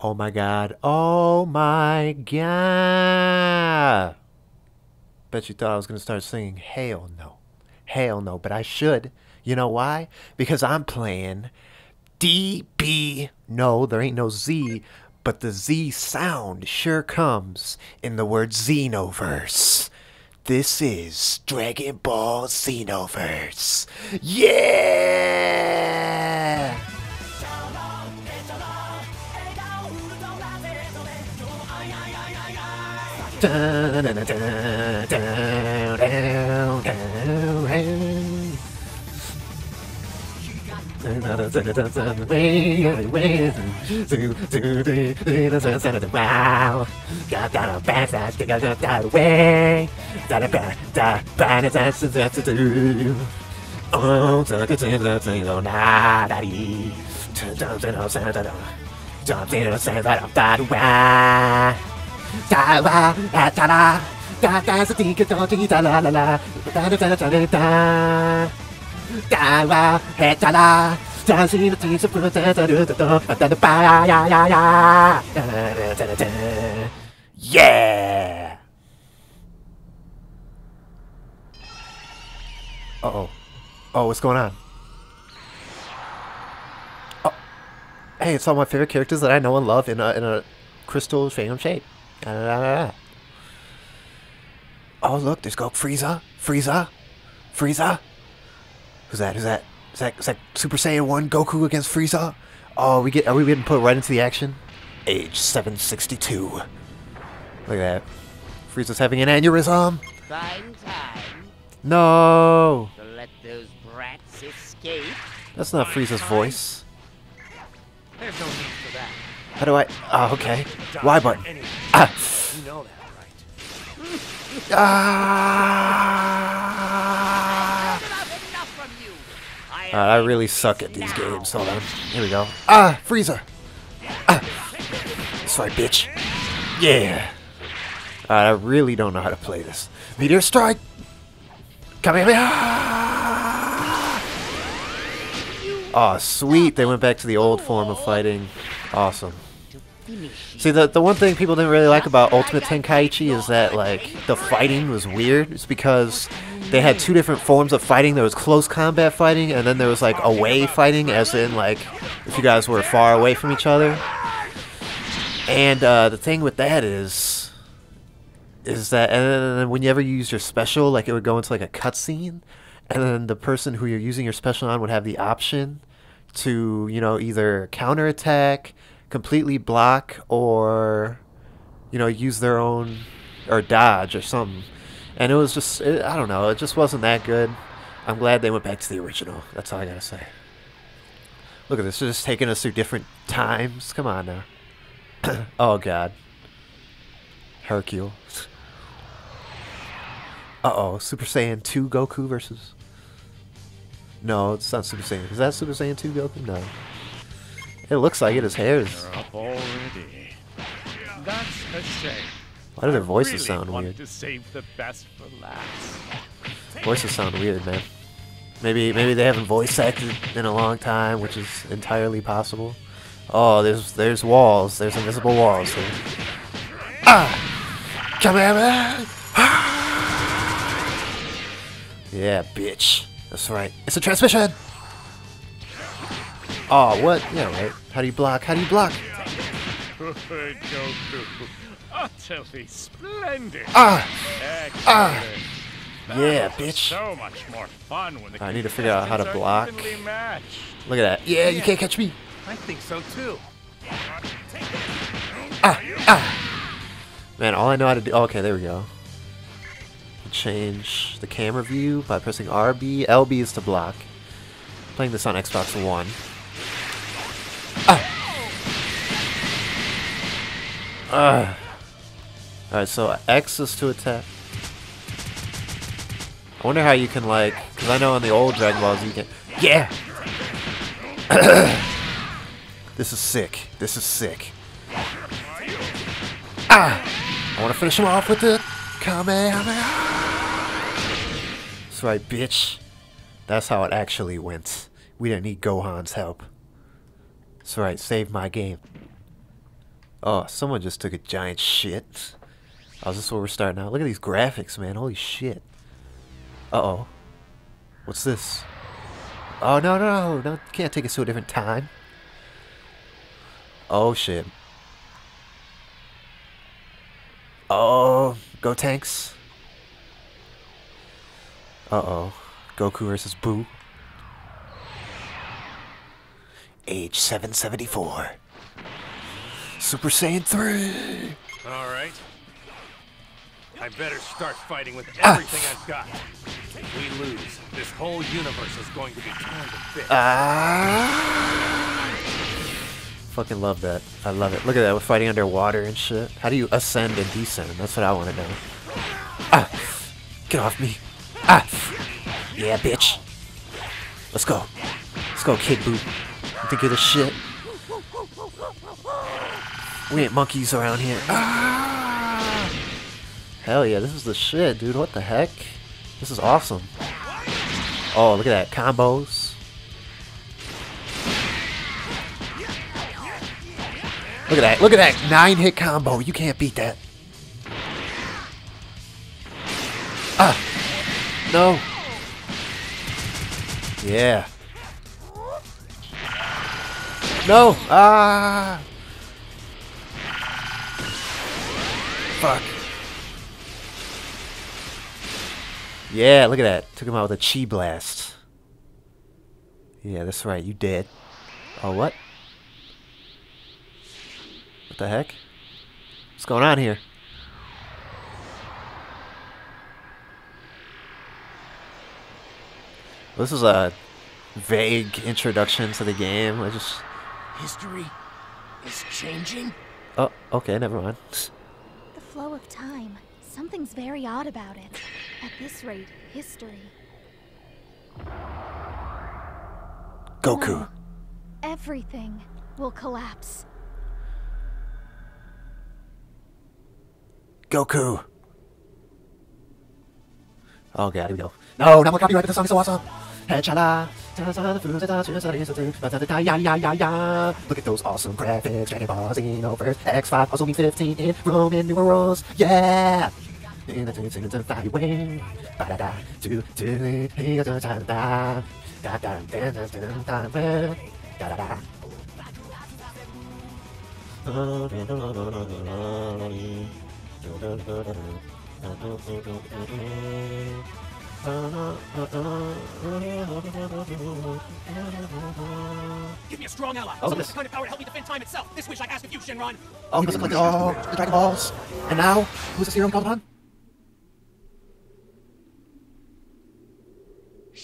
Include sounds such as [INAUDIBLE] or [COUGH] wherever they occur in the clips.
Oh my god. Oh my god. Bet you thought I was going to start singing. Hell no. Hell no. But I should. You know why? Because I'm playing DB. No, there ain't no Z. But the Z sound sure comes in the word Xenoverse. This is Dragon Ball Xenoverse. Yeah! Wow. Got got a bad side, stick out that away. Got a bad, bad, bad, that's to Oh, so good to the thing, oh, na, da, dee. Jump in, oh, da, da, da. Jump in, oh, say that, da, da, da, da, da, da, da. Da, da, da, da, da. Da, da, da, da, da, da. Da, la, he, da, yeah! Uh-oh. Oh, what's going on? Oh. Hey, it's all my favorite characters that I know and love in a, in a crystal Phantom shape. Oh, look, there's Go Frieza. Frieza. Frieza. Who's that? Who's that? Is that is that Super Saiyan One Goku against Frieza? Oh, we get are we getting put right into the action? Age 762. Look at that. Frieza's having an aneurysm. Fine time No, to let those brats escape. that's not Frieza's voice. There's no need for that. How do I? Oh, okay. Y button. Anyway, Ah. you know that, right? [LAUGHS] Ah. Enough, enough from you. I, Alright, I really suck at these games. Hold on. Here we go. Ah, Frieza. Ah. That's right, bitch. Yeah. Alright, I really don't know how to play this. Meteor strike. Come here. Oh, sweet. They went back to the old form of fighting. Awesome. See, the, the one thing people didn't really like about Ultimate Tenkaichi is that, like, the fighting was weird. It's because they had two different forms of fighting. There was close combat fighting, and then there was, like, away fighting, as in, like, if you guys were far away from each other. And uh, the thing with that is, is that, and then whenever you ever use your special, like, it would go into, like, a cutscene, and then the person who you're using your special on would have the option to, you know, either counterattack, completely block, or, you know, use their own, or dodge or something. And it was just, it, I don't know, it just wasn't that good. I'm glad they went back to the original. That's all I gotta say. Look at this, they're just taking us through different times. Come on now. [CLEARS THROAT] oh, God. Hercule. Uh-oh, Super Saiyan 2 Goku versus... No, it's not Super Saiyan. Is that Super Saiyan 2 Goku? No. It looks like it. His hair is... up already. That's a shame. Why do their voices really sound weird? to save the best for last. [LAUGHS] Voices sound weird, man. Maybe maybe they haven't voice acted in a long time, which is entirely possible. Oh, there's there's walls. There's invisible walls here. Ah! Come here, man! [SIGHS] Yeah, bitch. That's right. It's a transmission! Oh, what? Yeah, right. How do you block? How do you block? [LAUGHS] Good Goku. Utterly splendid. Ah! Excellent. Yeah, Battle was bitch. So much more fun when the I need to figure out how to block. Look at that. Yeah, you can't catch me. I think so too. Ah, ah. Man, all I know how to do. Okay, there we go. Change the camera view by pressing RB. LB is to block. Playing this on Xbox One. Ah. Alright, so X is to attack. I wonder how you can, like. Because I know on the old Dragon Balls you can. Yeah! [COUGHS] this is sick. This is sick. Ah! I want to finish him off with the Kamehameha. That's right, bitch. That's how it actually went. We didn't need Gohan's help. That's right, save my game. Oh, someone just took a giant shit. Oh, is this where we're starting out? Look at these graphics, man. Holy shit. Uh-oh. What's this? Oh, no, no, no. Can't take us to a different time. Oh, shit. Oh, go tanks. Uh-oh. Goku versus Buu. Age 774. Super Saiyan 3! All right. I better start fighting with Ah. everything I've got. If we lose, this whole universe is going to be torn to bits. Ah! Fucking love that. I love it. Look at that. We're fighting underwater and shit. How do you ascend and descend? That's what I want to know. Ah! Get off me. Ah! Yeah, bitch. Let's go. Let's go, Kid Buu. You think you're the shit? We ain't monkeys around here. Ah! Hell yeah, this is the shit, dude. What the heck? This is awesome. Oh, look at that. Combos. Look at that. Look at that. Nine hit combo. You can't beat that. Ah. No. Yeah. No. Ah. Fuck. Yeah, look at that. Took him out with a chi blast. Yeah, that's right. You dead. Oh, what? What the heck? What's going on here? This is a vague introduction to the game. I just. History is changing? Oh, okay, never mind. The flow of time. Something's very odd about it. At this rate, history. Goku. No. Everything will collapse. Goku. Oh god, here we go. No, not more copyright, but the song is so awesome. Headshot. Look at those awesome graphics. Dragon Ball Xenoverse X5 also mean 15 in Roman numerals. Yeah! Give me a strong ally. Oh, this- kind of power to help me defend time itself. This wish I ask of you, Shenron. Oh, he must have collected all the Dragon Balls. And now, who's the serum called upon?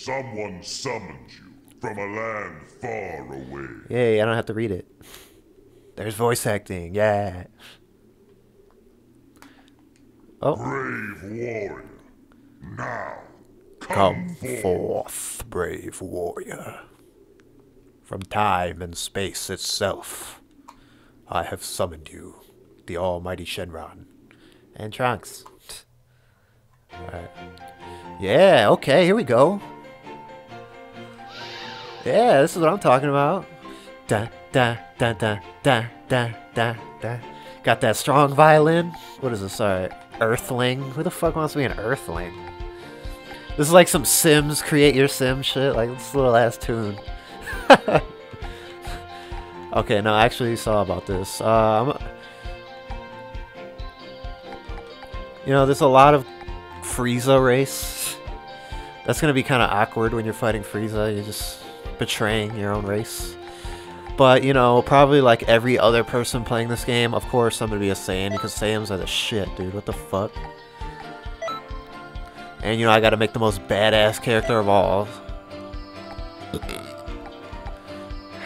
Someone summoned you from a land far away. Yay, I don't have to read it. There's voice acting, yeah. Oh, Brave warrior. Now, come forth, brave warrior. From time and space itself, I have summoned you, the almighty Shenron. And Trunks. Alright. Yeah, okay, here we go. Yeah, this is what I'm talking about. Da da da da da da da da. Got that strong violin. What is this? Sorry, Earthling. Who the fuck wants to be an Earthling? This is like some Sims create your Sim shit. Like this little ass tune. [LAUGHS] okay, no, I actually saw about this. Um, you know, there's a lot of Frieza race. That's gonna be kind of awkward when you're fighting Frieza. You're just betraying your own race. But, you know, probably like every other person playing this game, of course I'm gonna be a Saiyan because Saiyans are the shit, dude. What the fuck? And, you know, I gotta make the most badass character of all.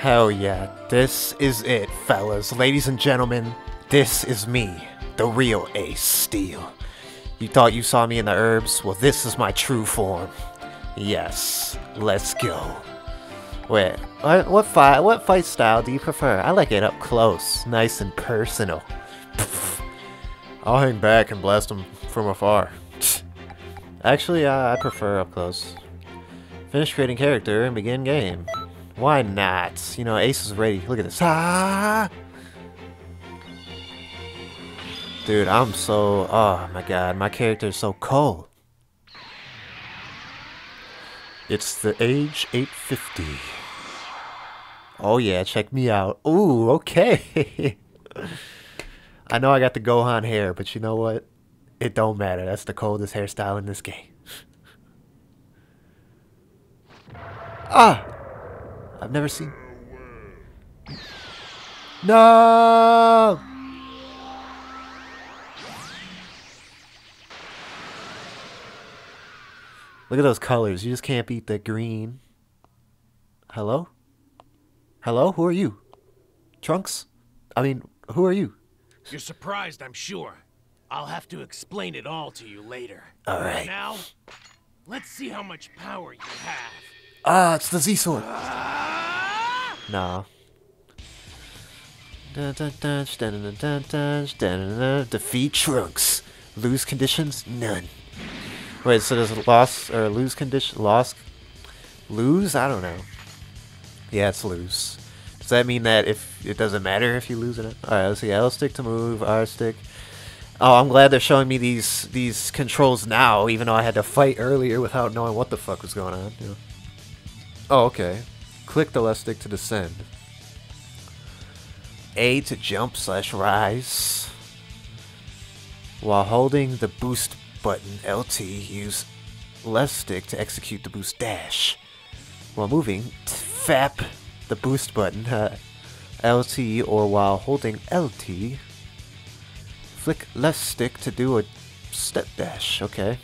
Hell yeah. This is it, fellas. Ladies and gentlemen, this is me, the real Ace Steel. You thought you saw me in the herbs? Well, this is my true form. Yes, let's go. Wait, what what fight what fight style do you prefer? I like it up close, nice and personal. [LAUGHS] I'll hang back and blast them from afar. [LAUGHS] Actually, uh, I prefer up close. Finish creating character and begin game. Why not? You know, Ace is ready. Look at this. Ah! Dude, I'm so... Oh my god, my character is so cold. It's the age 850. Oh yeah, check me out. Ooh, okay. [LAUGHS] I know I got the Gohan hair, but you know what? It don't matter. That's the coldest hairstyle in this game. [LAUGHS] ah! I've never seen... No! Look at those colors. You just can't beat the green. Hello? Hello? Who are you? Trunks? I mean, who are you? You're surprised, I'm sure. I'll have to explain it all to you later. All right. Now, let's see how much power you have. Ah, it's the Z sword. Ah! Nah. Defeat Trunks. Lose conditions? None. Wait, so does loss or lose condition? Loss? Lose? I don't know. Yeah, it's loose. Does that mean that if it doesn't matter if you lose it? All right, let's see. L stick to move, R stick. Oh, I'm glad they're showing me these these controls now, even though I had to fight earlier without knowing what the fuck was going on. Know. Oh, okay. Click the left stick to descend. A to jump slash rise. While holding the boost button LT, use left stick to execute the boost dash. While moving, tap the boost button uh, LT or while holding LT, flick left stick to do a step dash. Okay.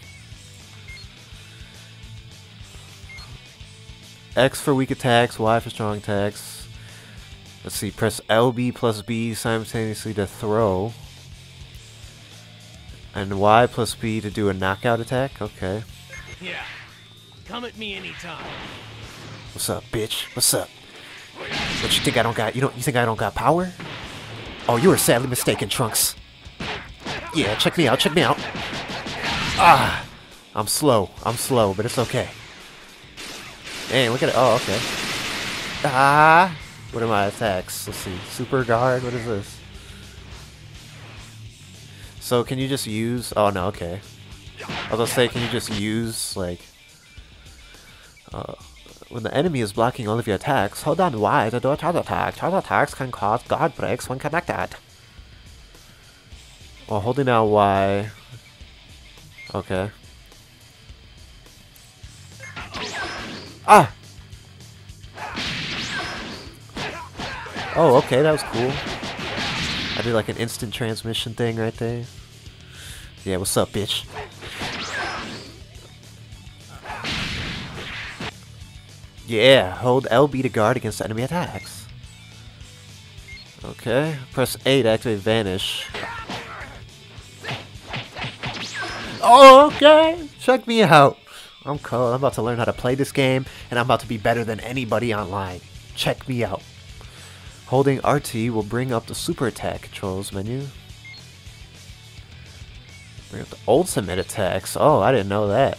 X for weak attacks, Y for strong attacks. Let's see, press LB plus B simultaneously to throw. And Y plus B to do a knockout attack? Okay. Yeah. Come at me anytime. What's up, bitch? What's up? What you think I don't got? You don't? You think I don't got power? Oh, you were sadly mistaken, Trunks. Yeah, check me out. Check me out. Ah, I'm slow. I'm slow, but it's okay. Hey, look at it. Oh, okay. Ah, what are my attacks? Let's see. Super guard. What is this? So can you just use? Oh no. Okay. I was gonna say, can you just use like? Uh, when the enemy is blocking all of your attacks, hold down Y to do a charge attack. Charge attacks can cause guard breaks when connected. While holding down Y. Okay. Ah! Oh, okay, that was cool. I did like an instant transmission thing right there. Yeah, what's up, bitch? Yeah, hold LB to guard against enemy attacks. Okay, press A to activate Vanish. Oh, okay, check me out. I'm cool, I'm about to learn how to play this game, and I'm about to be better than anybody online. Check me out. Holding RT will bring up the super attack controls menu. Bring up the ultimate attacks. Oh, I didn't know that.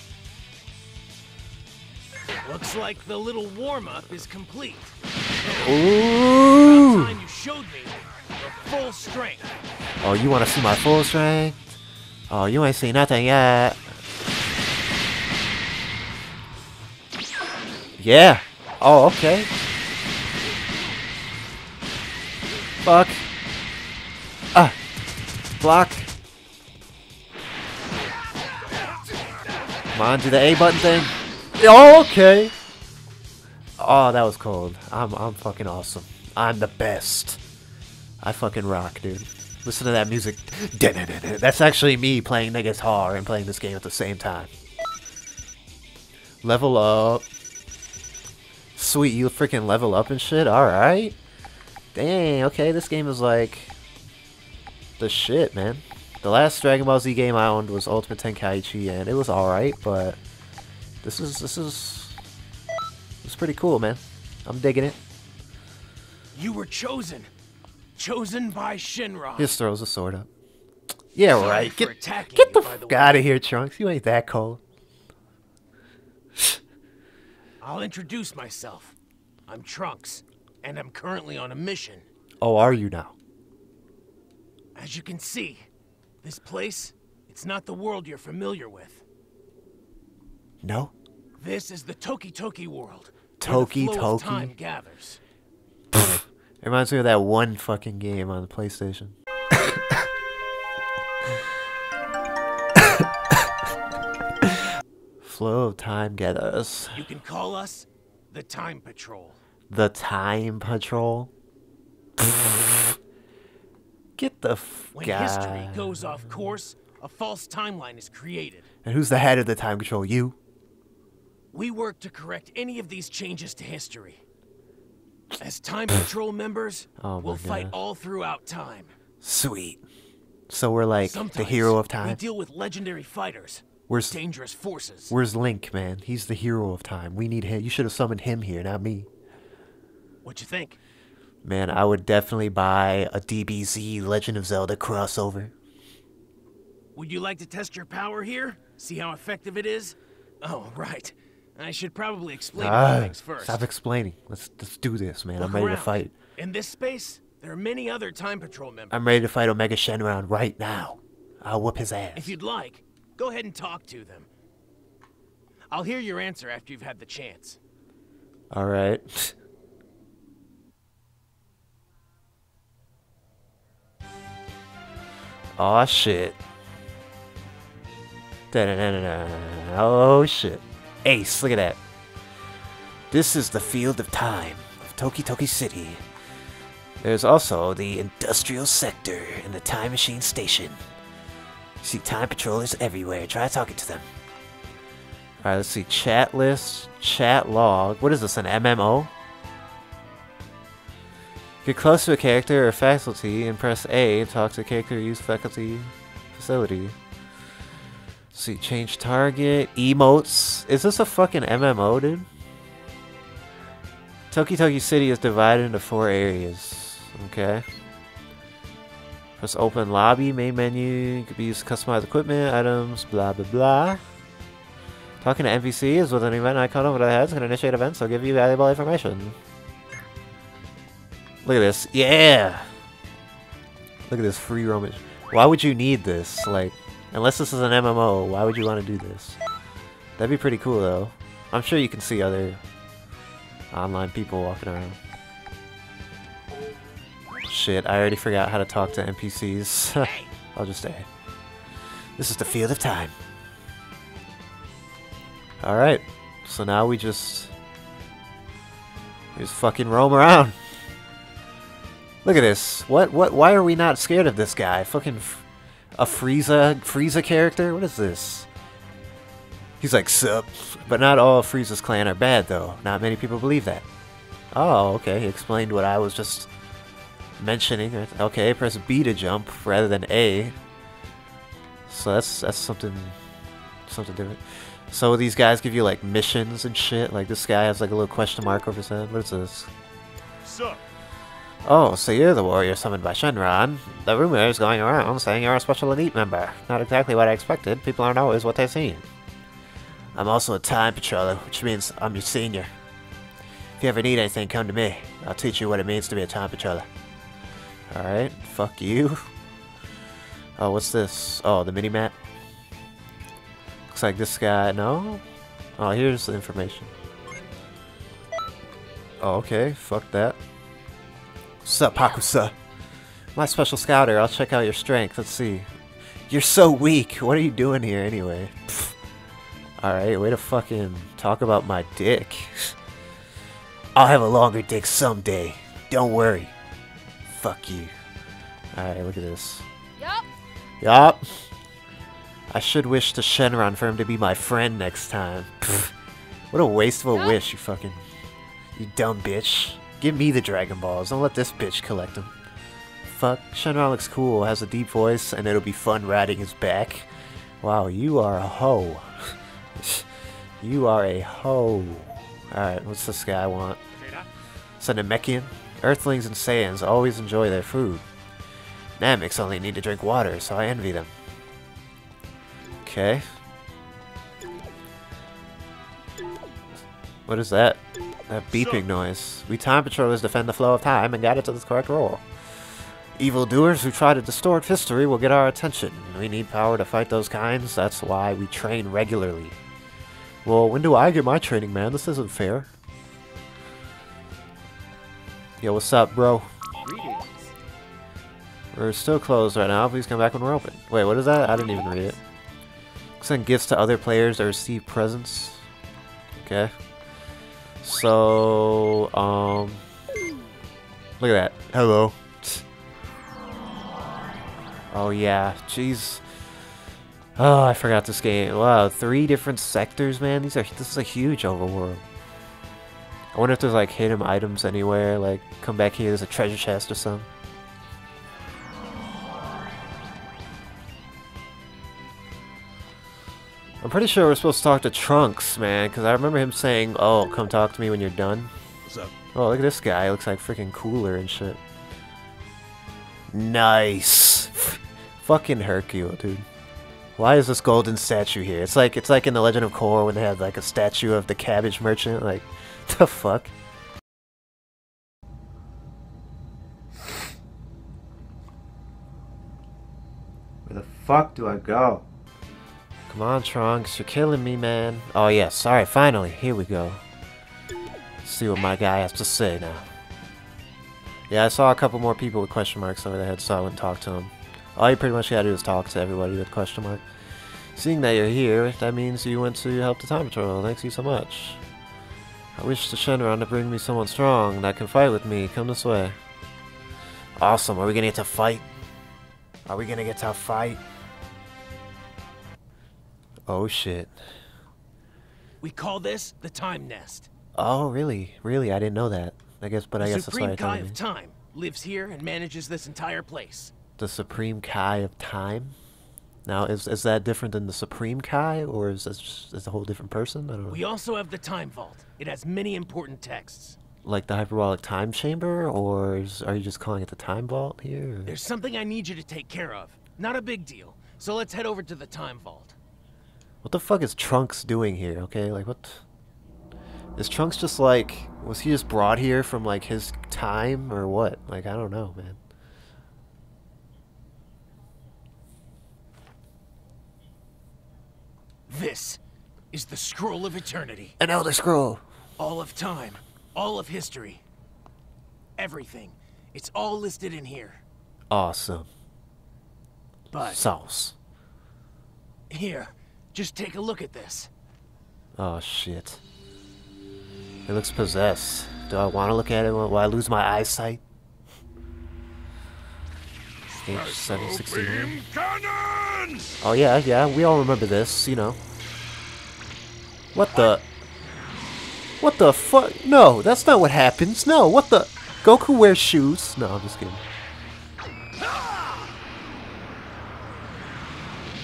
Looks like the little warm-up is complete. Ooh! Time you showed me your full strength. Oh, you want to see my full strength? Oh, you ain't seen nothing yet. Yeah. Oh, okay. Fuck. Ah. Block. Come on, do the A button thing. Oh, [LAUGHS] okay. Oh, that was cold. I'm, I'm fucking awesome. I'm the best. I fucking rock, dude. Listen to that music. That's actually me playing the guitar and playing this game at the same time. Level up. Sweet, you freaking level up and shit? Alright. Dang, okay, this game is like... The shit, man. The last Dragon Ball Z game I owned was Ultimate Tenkaichi, and it was alright, but... This is, this is... It's pretty cool, man. I'm digging it. You were chosen. Chosen by Shenron. He just throws a sword up. Yeah, Sorry right. Get, get the the fuck out of here, Trunks. You ain't that cold. I'll introduce myself. I'm Trunks, and I'm currently on a mission. Oh, are you now? As you can see, this place, it's not the world you're familiar with. No? This is the Toki Toki world. Toki flow of Toki? time gathers. It reminds me of that one fucking game on the PlayStation. [COUGHS] Flow of time gathers. You can call us the Time Patrol. The Time Patrol. Get the f When guy. history goes off course, a false timeline is created. And who's the head of the Time Patrol? You? We work to correct any of these changes to history. As Time [COUGHS] Patrol members, Oh we'll fight all throughout time. Sweet. So we're like the hero of time. We deal with legendary fighters, Where's dangerous forces. Where's Link, man? He's the hero of time. We need him. You should have summoned him here, not me. What you think? Man, I would definitely buy a DBZ Legend of Zelda crossover. Would you like to test your power here? See how effective it is? Oh, right. I should probably explain Ah, things first. stop explaining. Let's let's do this, man. I'm ready around. to fight. In this space, there are many other Time Patrol members. I'm ready to fight Omega Shenron right now. I'll whoop his ass. If you'd like, go ahead and talk to them. I'll hear your answer after you've had the chance. All right. Oh shit. Da-da-da-da-da. Oh shit. Ace, look at that. This is the field of time of Toki Toki City. There's also the industrial sector and the time machine station. You see time patrollers everywhere. Try talking to them. Alright, let's see. Chat list, chat log. What is this, an MMO? Get close to a character or faculty and press A to talk to a character or use faculty facility. See, change target, emotes. Is this a fucking MMO, dude? Toki Toki City is divided into four areas. Okay. Press open lobby, main menu, could be used to customize equipment, items, blah blah blah. Talking to NPCs with an event icon over their heads can initiate events or give you valuable information. Look at this. Yeah! Look at this free roaming. Why would you need this? Like, unless this is an MMO, why would you want to do this? That'd be pretty cool though. I'm sure you can see other online people walking around. Shit, I already forgot how to talk to NPCs. [LAUGHS] I'll just stay. This is the field of time. Alright, so now we just... We just fucking roam around. Look at this. What, what, why are we not scared of this guy? Fucking a Frieza, Frieza character? What is this? He's like, sup. But not all of Frieza's clan are bad, though. Not many people believe that. Oh, okay. He explained what I was just mentioning. Okay, press B to jump rather than A. So that's that's something something different. So these guys give you like missions and shit. Like this guy has like a little question mark over his head. What is this? Sup? Oh, so you're the warrior summoned by Shenron. The rumor is going around saying you're a special elite member. Not exactly what I expected. People aren't always what they seem. I'm also a time patroller, which means I'm your senior. If you ever need anything, come to me. I'll teach you what it means to be a time patroller. Alright, fuck you. Oh, what's this? Oh, the mini-map? Looks like this guy, no? Oh, here's the information. Oh, okay, fuck that. Sup, Hakusa? My special scouter, I'll check out your strength. Let's see. You're so weak. What are you doing here anyway? Alright, way to fucking talk about my dick. I'll have a longer dick someday. Don't worry. Fuck you. Alright, look at this. Yup. Yup. I should wish to Shenron for him to be my friend next time. Pfft. what a waste of a Yup. wish, you fucking... You dumb bitch. Give me the Dragon Balls. Don't let this bitch collect them. Fuck. Shenron looks cool, has a deep voice, and it'll be fun riding his back. Wow, you are a hoe. [LAUGHS] you are a hoe. Alright, what's this guy want? It's a. Earthlings and Saiyans always enjoy their food. Namecs only need to drink water, so I envy them. Okay. What is that? That beeping noise. We time patrollers defend the flow of time and guide it to the correct role. Evildoers who try to distort history will get our attention. We need power to fight those kinds. That's why we train regularly. Well, when do I get my training, man? This isn't fair. Yo, what's up, bro? Greetings. We're still closed right now. Please come back when we're open. Wait, what is that? I didn't even read it. Send gifts to other players or receive presents. Okay. So, um... Look at that. Hello. Oh, yeah. Jeez. Oh, I forgot this game. Wow, three different sectors, man. These are this is a huge overworld. I wonder if there's like hidden items anywhere. Like, come back here. There's a treasure chest or something. I'm pretty sure we're supposed to talk to Trunks, man, because I remember him saying, "Oh, come talk to me when you're done." What's up? Oh, look at this guy. He Looks like freaking Cooler and shit. Nice. [LAUGHS] Fucking Hercule, dude. Why is this golden statue here? It's like it's like in the Legend of Korra when they had like a statue of the cabbage merchant. Like, [LAUGHS] the fuck? Where the fuck do I go? Come on, Trunks. You're killing me, man. Oh, yes. Alright, finally. Here we go. Let's see what my guy has to say now. Yeah, I saw a couple more people with question marks over their heads, so I went and talked to them. All you pretty much gotta do is talk to everybody with question mark. Seeing that you're here, that means you went to help the Time Patrol. Thanks you so much. I wish the Shenron to bring me someone strong that can fight with me. Come this way. Awesome. Are we gonna get to fight? Are we gonna get to fight? Oh shit. We call this the Time Nest. Oh really? Really? I didn't know that. I guess, but I the guess that's why Supreme I Kai of Time lives here and manages this entire place. The Supreme Kai of Time. Now, is is that different than the Supreme Kai, or is this just, is a whole different person? I don't know. We also have the Time Vault. It has many important texts. like the hyperbolic time chamber, or is, are you just calling it the time vault here? or- There's something I need you to take care of. Not a big deal. So let's head over to the Time Vault. What the fuck is Trunks doing here? Okay, like what? Is Trunks just like was he just brought here from like his time or what? Like I don't know, man. This is the Scroll of Eternity. An Elder Scroll. All of time. All of history. Everything. It's all listed in here. Awesome. But Sauce. here, just take a look at this. Oh shit. It looks possessed. Do I want to look at it? Will I lose my eyesight? Stage 761. Beam! Oh yeah, yeah, we all remember this, you know. What the? What the fuck? No, that's not what happens. No, what the? Goku wears shoes. No, I'm just kidding.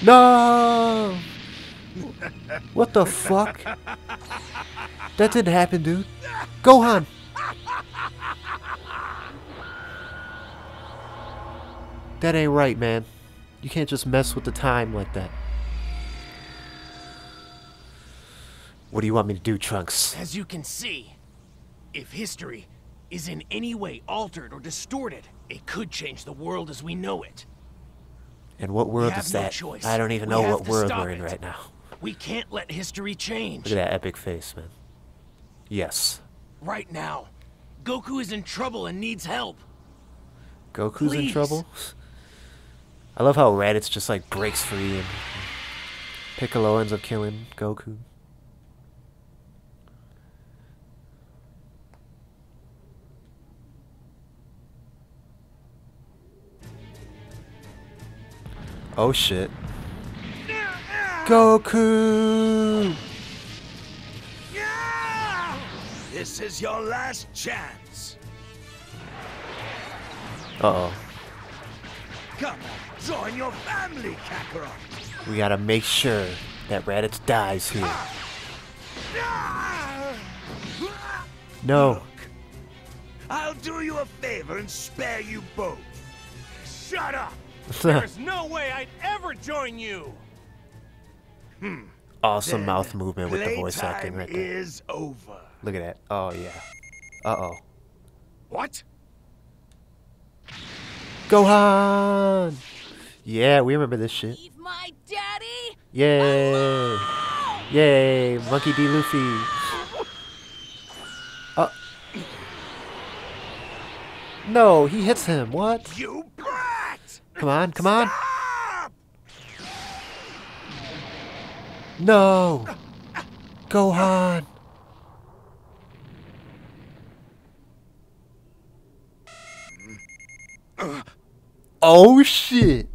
No! What the fuck? That didn't happen, dude. Gohan! That ain't right, man. You can't just mess with the time like that. What do you want me to do, Trunks? As you can see, if history is in any way altered or distorted, it could change the world as we know it. And what world is no that? choice. I don't even We know what world we're in it. right now. We can't let history change. Look at that epic face, man. Yes. Right now, Goku is in trouble and needs help. Goku's in trouble? I love how Raditz just like breaks free and Piccolo ends up killing Goku. Oh shit. Goku! This is your last chance. Uh oh. Come on, join your family, Kakarot. We gotta make sure that Raditz dies here. No. I'll do you a favor and spare you both. Shut up! [LAUGHS] There's no way I'd ever join you! Awesome Then mouth movement with the voice acting playtime right there. is over. Look at that. Oh yeah. Uh oh. What? Gohan. Yeah, we remember this shit. Leave my daddy. Yay! Yay! Monkey D. Luffy. Uh. No, he hits him. What? You brat! Come on, come on. Stop! No! Gohan! Oh shit!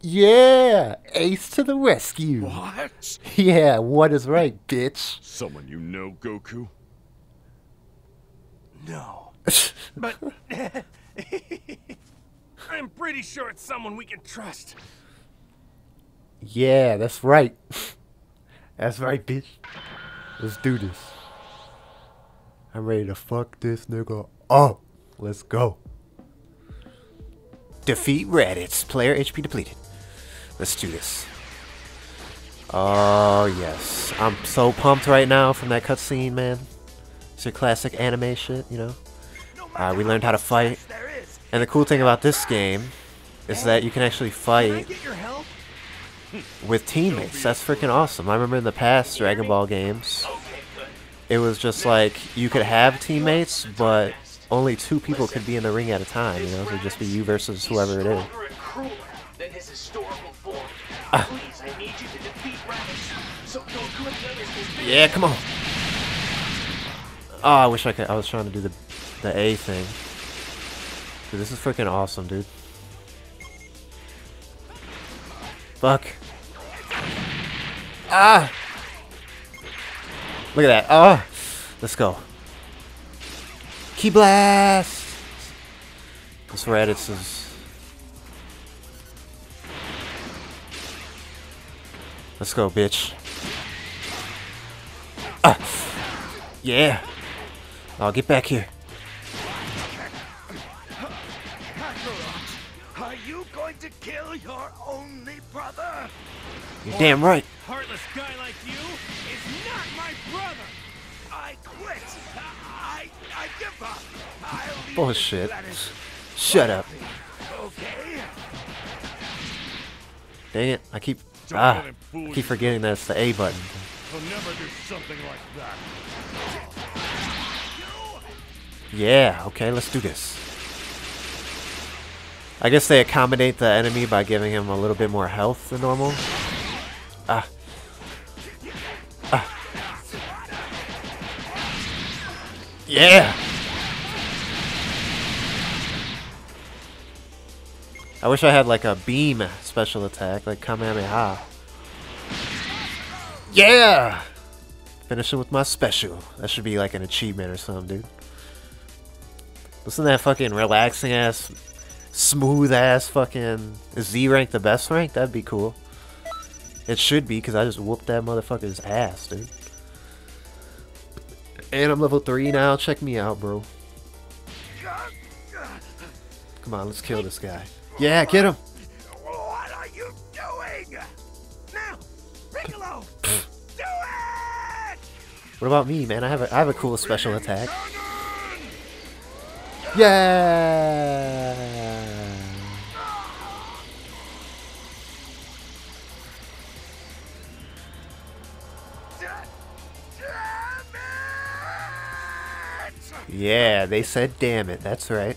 Yeah! Ace to the rescue! What? Yeah, what is right, bitch? Someone you know, Goku? No. But [LAUGHS] I'm pretty sure it's someone we can trust. Yeah, that's right. [LAUGHS] That's right, bitch. Let's do this. I'm ready to fuck this nigga up. Let's go. Defeat Raditz. Player HP depleted. Let's do this. Oh, yes. I'm so pumped right now from that cutscene, man. It's your classic anime shit, you know? Uh, we learned how to fight. And the cool thing about this game is that you can actually fight? With teammates. That's freaking awesome. I remember in the past Dragon Ball games, it was just like you could have teammates, but only two people could be in the ring at a time. You know, it would just be you versus whoever it is. Ah. [LAUGHS] Yeah, come on. Oh, I wish I could. I was trying to do the the A thing. Dude, this is freaking awesome, dude. Fuck. Ah! Look at that. Ah! Let's go. Ki blast! This Raditz is... Let's go, bitch. Ah! Yeah! I'll get back here. Are you going to kill your only brother? You're damn right. Heartless guy like you is not my brother. I quit. I I give up. I'll Bullshit. Shut up. Okay. Dang it. I keep... Don't Ah. let him fool I keep forgetting that it's the A button. He'll never do something like that. Yeah, okay, let's do this. I guess they accommodate the enemy by giving him a little bit more health than normal. Ah. Ah. Yeah! I wish I had like a beam special attack, like Kamehameha. Yeah! Finishing with my special. That should be like an achievement or something, dude. Listen to that fucking relaxing ass, smooth ass fucking. Is Z rank the best rank? That'd be cool. It should be, because I just whooped that motherfucker's ass, dude. And I'm level 3 now. Check me out, bro. Come on, let's kill this guy. Yeah, get him! What are you doing? Now, Piccolo, [LAUGHS] do it! What about me, man? I have a, I have a cool special attack. Yeah! Yeah, they said damn it. That's right.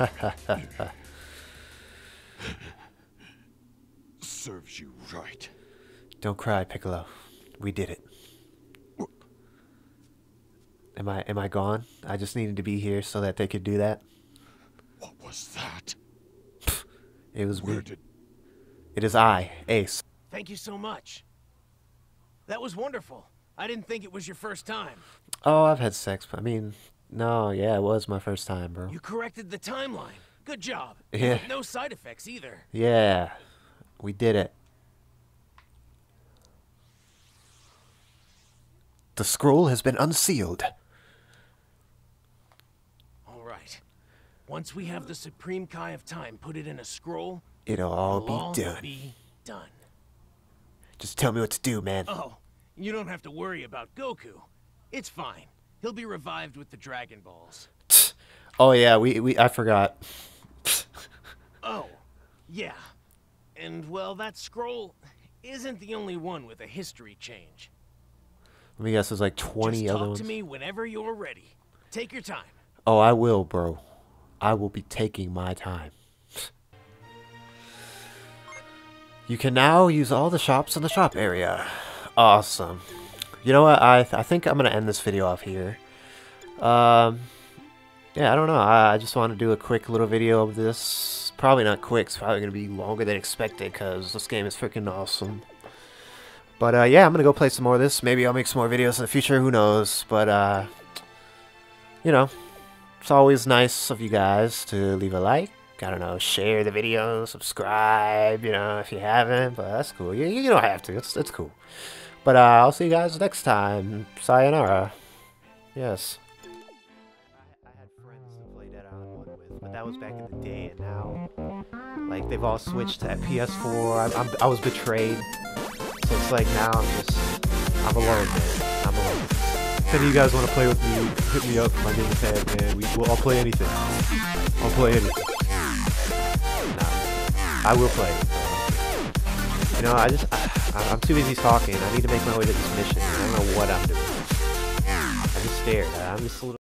[LAUGHS] Serves you right. Don't cry, Piccolo. We did it. Am I am I gone? I just needed to be here so that they could do that. What was that? [LAUGHS] It was Where me. did It is I, Ace. Thank you so much. That was wonderful. I didn't think it was your first time. Oh, I've had sex. but I mean, no, yeah, it was my first time, bro. You corrected the timeline. Good job. [LAUGHS] Yeah. With no side effects either. Yeah, we did it. The scroll has been unsealed. All right. Once we have the Supreme Kai of Time put it in a scroll, It'll all it'll be all done. be done. Just tell me what to do, man. Oh, you don't have to worry about Goku. It's fine. He'll be revived with the Dragon Balls. Oh yeah, we we I forgot. [LAUGHS] Oh, yeah. And well, that scroll isn't the only one with a history change. Let me guess, there's like 20 Just other talk ones. to me whenever you're ready. Take your time. Oh, I will, bro. I will be taking my time. You can now use all the shops in the shop area. Awesome. You know what? I I think I'm gonna end this video off here. Um, yeah, I don't know. I, I just want to do a quick little video of this. Probably not quick. It's probably gonna be longer than expected because this game is freaking awesome. But uh, yeah, I'm gonna go play some more of this. Maybe I'll make some more videos in the future. Who knows? But uh, you know, it's always nice of you guys to leave a like. I don't know, share the video, subscribe, you know, if you haven't. But that's cool. You, you don't have to. It's, it's cool. But uh, I'll see you guys next time. Sayonara. Yes. I had friends to play Dead Island 1 with, but that was back in the day, and now, like, they've all switched to PS4. I'm, I'm, I was betrayed. So it's like now I'm just, I'm alone, man. I'm alone. If any of you guys want to play with me, hit me up. My name is Head, man. We, we'll, I'll play anything. I'll play anything. Nah, I will play. You know, I just, I, I'm too busy talking. I need to make my way to this mission. I don't know what I'm doing. I'm just scared. I'm just a little.